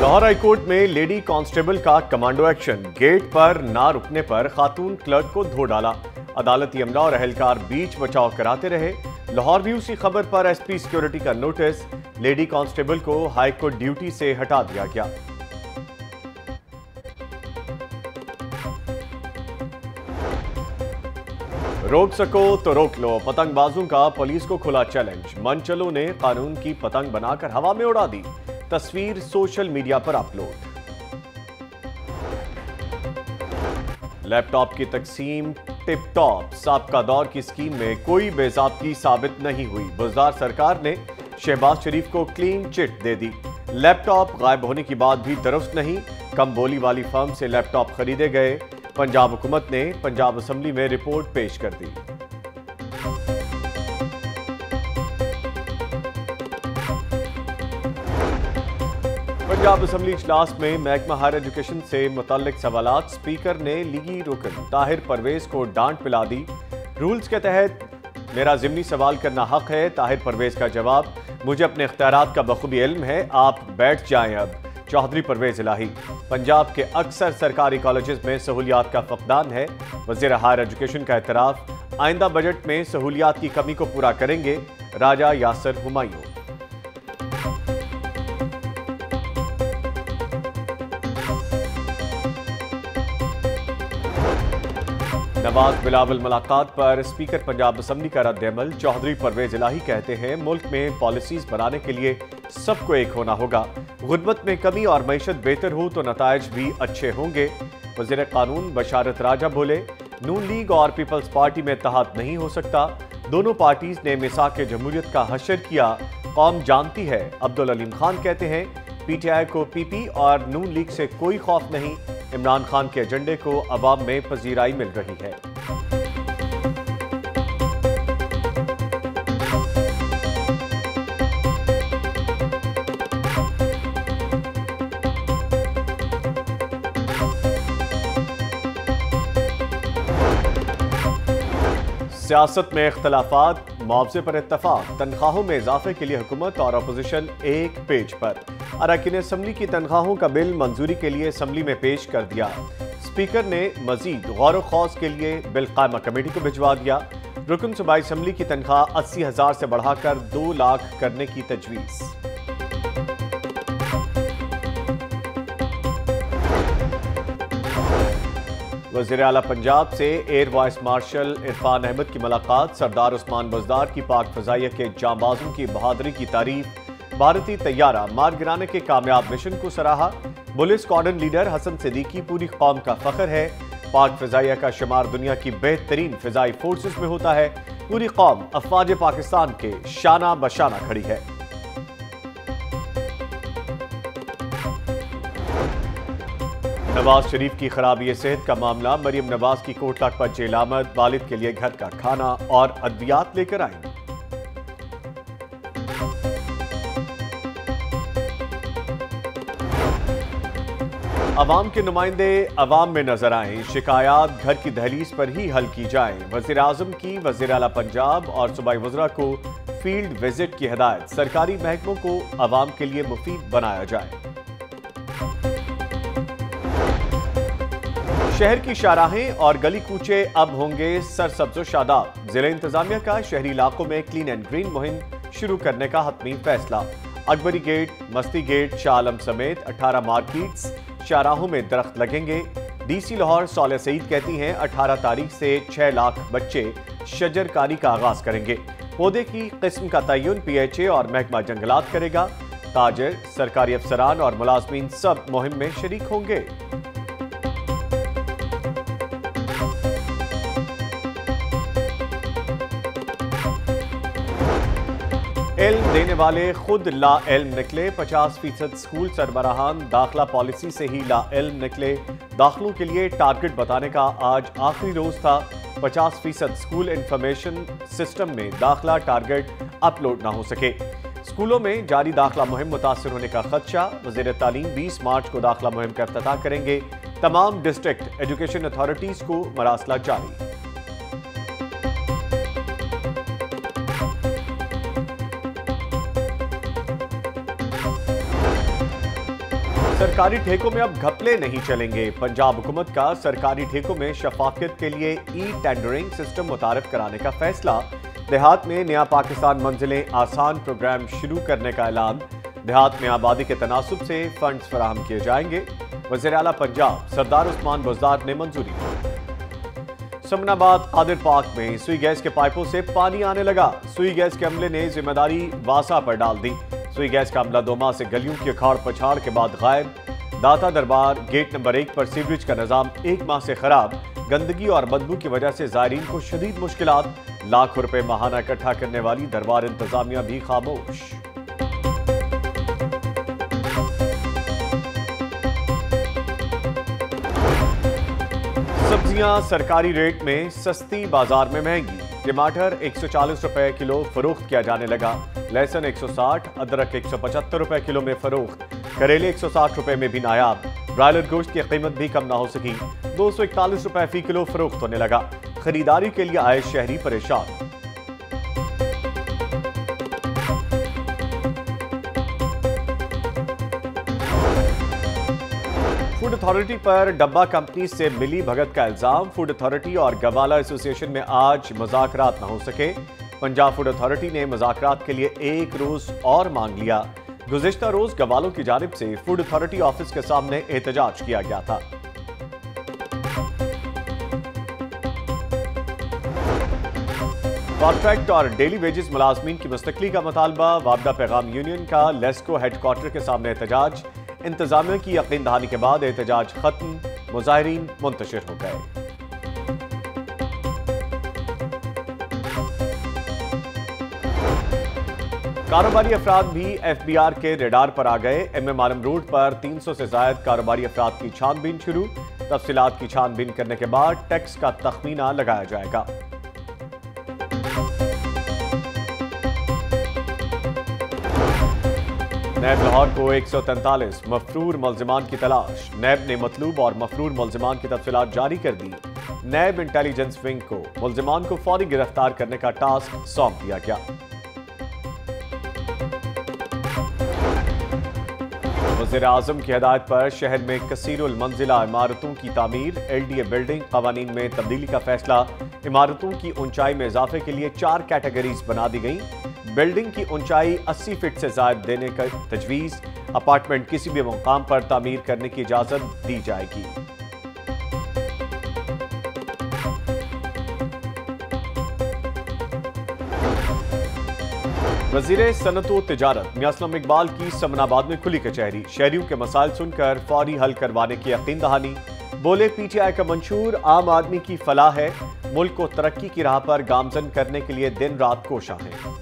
Lahore high court میں lady constable کا commando action, gate پر نہ رکنے پر خاتون کلرک کو دھو ڈالا۔ عدالتی عملہ اور اہلکار بیچ بچاؤ کراتے رہے۔ لاہور بھی اسی خبر پر ایس پی سیکیورٹی کا نوٹس، لیڈی کانسٹیبل کو ہائی کورٹ ڈیوٹی سے ہٹا دیا گیا۔ روک سکو تو روک لو، پتنگ بازوں کا پولیس کو کھلا چیلنج۔ منچلوں نے قانون کی پتنگ بنا کر ہوا میں اڑا دی۔ تصویر سوشل میڈیا پر اپلوڈ۔ لیپ ٹاپ کی تقسیم، ٹپ ٹاپ، سابقہ دور کی سکیم میں کوئی بے ضابطگی ثابت نہیں ہوئی۔ بزدار سرکار نے شہباز شریف کو کلین چٹ دے دی۔ لیپ ٹاپ غائب ہونے کی بات بھی درست نہیں۔ کم بولی والی فرم سے لیپ ٹاپ خریدے گئے۔ پنجاب حکومت نے پنجاب اسمبلی میں رپورٹ پیش کر دی۔ پنجاب اسمبلی اجلاس میں محکمہ ہائر ایجوکیشن سے متعلق سوالات سپیکر نے لیگی رکن طاہر پرویز کو ڈانٹ پلا دی۔ رولز کے تحت میرا ضمنی سوال کرنا حق ہے۔ طاہر پرویز کا جواب، مجھے اپنے اختیارات کا بخوبی علم ہے۔ آپ بیٹھ جائیں اب۔ چوہدری پرویز الہی۔ پنجاب کے اکثر سرکاری کالجز میں سہولیات کا فقدان ہے۔ وزیر ہائر ایجوکیشن کا اعتراف، آئندہ بجٹ میں سہولیات کی کمی کو پورا کریں گے۔ راجہ یاسر ہمایوں۔ نواز بلاول ملاقات پر اسپیکر پنجاب اسمبلی کا رد عمل۔ چوہدری پرویز الہی کہتے ہیں، ملک میں پالیسیز بنانے کے لیے سب کو ایک ہونا ہوگا۔ غربت میں کمی اور معیشت بہتر ہو تو نتائج بھی اچھے ہوں گے۔ وزیر قانون بشارت راجہ بولے، نون لیگ اور پیپلز پارٹی میں اتحاد نہیں ہو سکتا۔ دونوں پارٹیز نے مساق جمہوریت کا حشر کیا۔ قوم جانتی ہے، عبدالعلیم خان کہتے ہیں، پی ٹی آئی کو پی پی اور نون لیگ سے کوئی خوف نہیں۔ عمران خان کے ایجنڈے کو عوام میں پذیرائی مل رہی ہے۔ سیاست میں اختلافات، معاوضے پر اتفاق، تنخواہوں میں اضافے کے لیے حکومت اور اپوزیشن ایک پیج پر۔ اراکین اسمبلی کی تنخواہوں کا بل منظوری کے لیے اسمبلی میں پیش کر دیا۔ سپیکر نے مزید غور و خوص کے لیے بل قائمہ کمیٹی کو بھجوا دیا۔ رکن صوبائی اسمبلی کی تنخواہ اسی ہزار سے بڑھا کر دو لاکھ کرنے کی تجویز۔ وزیر اعلیٰ پنجاب سے air vice marshal Irfan Ahmed کی ملاقات، سردار عثمان بزدار کی پاک فضائیہ کے جانبازوں کی بہادری کی تعریف بھارتی طیارہ مار گرانے کے کامیاب مشن کو سراہا۔ بولس کارڈن لیڈر حسن صدیقی پوری قوم کا فخر ہے۔ پاک فضائیہ کا شمار دنیا کی بہترین فضائی فورسز میں ہوتا ہے۔ پوری قوم افواج پاکستان کے شانہ بشانہ کھڑی ہے۔ نواز شریف کی خرابی صحت کا معاملہ مریم نواز کی کوٹ کوٹلہ پر جیل آمد۔ والد کے لیے گھر کا کھانا اور ادویات لے کر آئیں۔ عوام کے نمائندے عوام میں نظر آئیں۔ شکایات گھر کی دہلیز پر ہی حل کی جائیں۔ وزیر اعظم کی وزیر اعلیٰ پنجاب اور صوبائی وزراء کو فیلڈ وزٹ کی ہدایت۔ سرکاری محکموں کو عوام کے لیے مفید بنایا جائے۔ شہر کی شاہراہیں اور گلی کوچے اب ہوں گے سر سبز و شاداب۔ ضلع انتظامیہ کا شہری علاقوں میں کلین اینڈ گرین مہم شروع کرنے کا حتمی فیصلہ۔ اکبری گیٹ، مستی گیٹ، شاہ عالم سمیت اٹھارہ مارکیٹس چاراہوں میں درخت لگیں گے۔ ڈی سی لاہور صالح سعید کہتی ہیں، اٹھارہ تاریخ سے چھ لاکھ بچے شجر کاری کا آغاز کریں گے۔ پودے کی قسم کا تعین پی ایچ اے اور محکمہ جنگلات کرے گا۔ تاجر، سرکاری افسران اور ملازمین سب مہم میں شریک ہوں گے۔ علم دینے والے خود لا علم نکلے، پچاس فیصد سکول سربراہان داخلہ پالیسی سے ہی لا علم نکلے۔ داخلوں کے لیے ٹارگٹ بتانے کا آج آخری روز تھا۔ پچاس فیصد سکول انفارمیشن سسٹم میں داخلہ ٹارگٹ اپلوڈ نہ ہو سکے۔ سکولوں میں جاری داخلہ مہم متاثر ہونے کا خدشہ۔ وزیر تعلیم بیس مارچ کو داخلہ مہم کا افتتاح کریں گے۔ تمام ڈسٹرکٹ ایجوکیشن اتھارٹیز کو مراسلہ جاری۔ سرکاری ٹھیکوں میں اب گھپلے نہیں چلیں گے۔ پنجاب حکومت کا سرکاری ٹھیکوں میں شفافیت کے لیے ای ٹینڈرنگ سسٹم متعارف کرانے کا فیصلہ۔ دیہات میں نیا پاکستان منزلیں آسان پروگرام شروع کرنے کا اعلان۔ دیہات میں آبادی کے تناسب سے فنڈز فراہم کیے جائیں گے۔ وزیر پنجاب سردار عثمان بزدار نے منظوری۔ سمن آباد قادر پاک میں سوئی گیس کے پائپوں سے پانی آنے لگا۔ سوئی گیس کے عملے نے ذمہ داری واسا پر ڈال دی۔ سوئی گیس کا عملہ دو ماہ سے گلیوں کی اکھاڑ پچھاڑ کے بعد غائب۔ داتا دربار گیٹ نمبر ایک پر سیوریج کا نظام ایک ماہ سے خراب۔ گندگی اور بدبو کی وجہ سے زائرین کو شدید مشکلات۔ لاکھ روپے ماہانہ اکٹھا کرنے والی دربار انتظامیہ بھی خاموش۔ سبزیاں سرکاری ریٹ میں سستی بازار میں مہنگی۔ ٹماٹر ایک سو چالیس روپے کلو فروخت کیا جانے لگا۔ لہسن ایک سو ساٹھ، ادرک ایک سو پچہتر روپے کلو میں فروخت۔ کریلے ایک سو ساٹھ روپے میں بھی نایاب۔ برائلر گوشت کی قیمت بھی کم نہ ہو سکی۔ دو سو اکتالیس روپے فی کلو فروخت ہونے لگا۔ خریداری کے لیے آئے شہری پریشان۔ فوڈ اتھارٹی پر ڈبا کمپنی سے ملی بھگت کا الزام۔ فوڈ اتھارٹی اور گوالا ایسوسی ایشن میں آج مذاکرات نہ ہو سکے۔ پنجاب فوڈ اتھارٹی نے مذاکرات کے لیے ایک روز اور مانگ لیا۔ گزشتہ روز گوالوں کی جانب سے فوڈ اتھارٹی آفس کے سامنے احتجاج کیا گیا تھا۔ کانٹریکٹ اور ڈیلی ویجز ملازمین کی مستقلی کا مطالبہ، وابدہ پیغام یونین کا لیسکو ہیڈ کوارٹر کے سامنے احتجاج۔ انتظامیہ کی یقین دہانی کے بعد احتجاج ختم، مظاہرین منتشر ہو گئے۔ کاروباری افراد بھی ایف بی آر کے ریڈار پر آ گئے۔ ایم ایم عالم روڈ پر تین سو سے زائد کاروباری افراد کی چھان بین شروع۔ تفصیلات کی چھان بین کرنے کے بعد ٹیکس کا تخمینہ لگایا جائے گا۔ نیب لاہور کو ایک سو تینتالیس مفرور ملزمان کی تلاش۔ نیب نے مطلوب اور مفرور ملزمان کی تفصیلات جاری کر دی۔ نیب انٹیلیجنس ونگ کو ملزمان کو فوری گرفتار کرنے کا ٹاسک سونپ دیا گیا۔ وزیر اعظم کی ہدایت پر شہر میں کثیر المنزلہ عمارتوں کی تعمیر، ایل ڈی اے بلڈنگ، قوانین میں تبدیلی کا فیصلہ، عمارتوں کی اونچائی میں اضافے کے لیے چار کیٹیگریز بنا دی گئیں۔ بلڈنگ کی اونچائی اسی فٹ سے زائد دینے کا تجویز، اپارٹمنٹ کسی بھی مقام پر تعمیر کرنے کی اجازت دی جائے گی۔ وزیر صنعت و تجارت میاسلم اقبال کی سمن آباد میں کھلی کچہری۔ شہریوں کے مسائل سن کر فوری حل کروانے کی یقین دہانی۔ بولے پی ٹی آئی کا منشور عام آدمی کی فلاح ہے۔ ملک کو ترقی کی راہ پر گامزن کرنے کے لیے دن رات کوشاں ہیں۔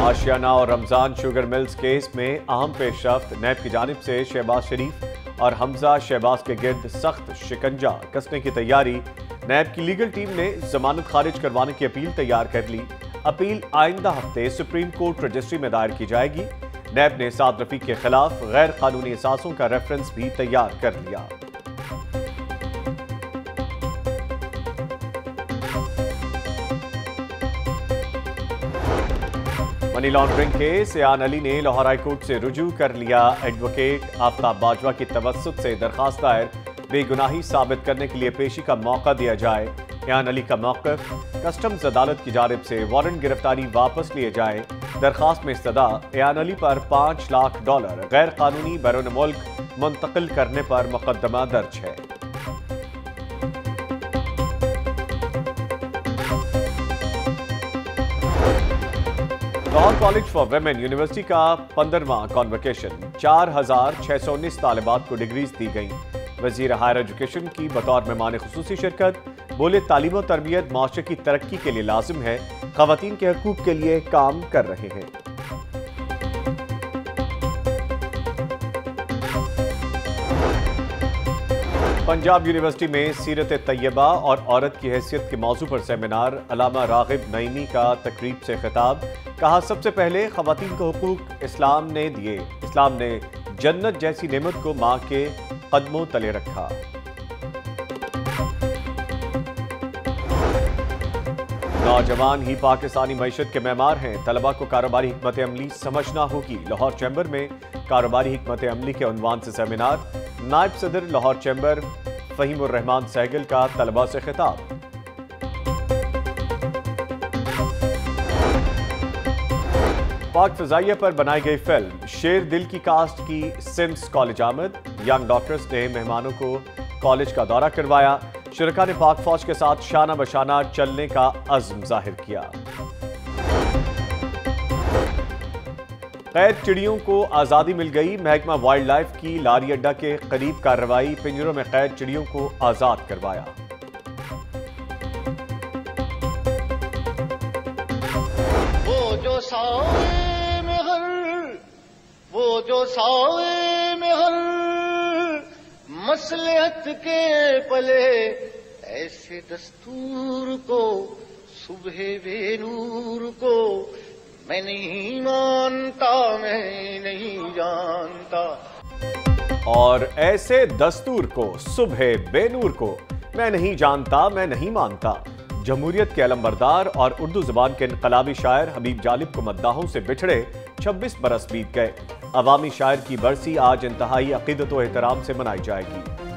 آشیانہ اور رمضان شوگر ملز کیس میں اہم پیش رفت۔ نیب کی جانب سے شہباز شریف اور حمزہ شہباز کے گرد سخت شکنجہ۔ کسنے کی تیاری نیب کی لیگل ٹیم نے ضمانت خارج کروانے کی اپیل تیار کر لی۔ اپیل آئندہ ہفتے سپریم کورٹ رجسٹری میں دائر کی جائے گی۔ نیب نے سعد رفیق کے خلاف غیر قانونی احساسوں کا ریفرنس بھی تیار کر لیا منی لانڈرنگ کے سیان علی نے لاہور ہائی کورٹ سے رجوع کر لیا۔ ایڈوکیٹ آفتاب باجوہ کی توسط سے درخواست دائر۔ بے گناہی ثابت کرنے کے لیے پیشی کا موقع دیا جائے۔ ایان علی کا موقف، کسٹمز عدالت کی جانب سے وارنٹ گرفتاری واپس لیے جائے۔ درخواست میں استدا ایان علی پر پانچ لاکھ ڈالر غیر قانونی بیرون ملک منتقل کرنے پر مقدمہ درج ہے۔ Lahore college for women university کا پندرواں کانوکیشن چار ہزار چھ سو انیس طالبات کو ڈگریز دی گئیں۔ وزیر ہائر ایجوکیشن کی بطور مہمان خصوصی شرکت بولے تعلیم و تربیت معاشرے کی ترقی کے لیے لازم ہے، خواتین کے حقوق کے لیے کام کر رہے ہیں۔ پنجاب یونیورسٹی میں سیرت طیبہ اور عورت کی حیثیت کے موضوع پر سیمینار، علامہ راغب نعیمی کا تقریب سے خطاب، کہا سب سے پہلے خواتین کو حقوق اسلام نے دیے۔ اسلام نے جنت جیسی نعمت کو ماں کے قدموں تلے رکھا۔ نوجوان ہی پاکستانی معیشت کے معمار ہیں۔ طلبہ کو کاروباری حکمت عملی سمجھنا ہوگی۔ لاہور چیمبر میں کاروباری حکمت عملی کے عنوان سے سیمینار۔ نائب صدر لاہور چیمبر فہیم الرحمان سیگل کا طلبہ سے خطاب۔ پاک فضائیہ پر بنائی گئی فلم۔ شیر دل کی کاسٹ کی سمس کالج آمد۔ ینگ ڈاکٹرز نے مہمانوں کو کالج کا دورہ کروایا۔ شرکا نے پاک فوج کے ساتھ شانہ بشانہ چلنے کا عزم ظاہر کیا۔ قید چڑیوں کو آزادی مل گئی۔ محکمہ وائلڈ لائف کی لاری اڈا کے قریب کارروائی پنجروں میں قید چڑیوں کو آزاد کروایا۔ وہ جو سائے وہ جو سائے میں ہر مسلحت کے پلے، ایسے دستور کو، صبح بے نور کو میں نہیں مانتا، میں نہیں جانتا۔ اور ایسے دستور کو، صبح بے نور کو میں نہیں جانتا، میں نہیں مانتا۔ جمہوریت کے علم بردار اور اردو زبان کے انقلابی شاعر حبیب جالب کو مداحوں سے بچھڑے چھبیس برس بیت گئے۔ عوامی شاعر کی برسی آج انتہائی عقیدت و احترام سے منائی جائے گی۔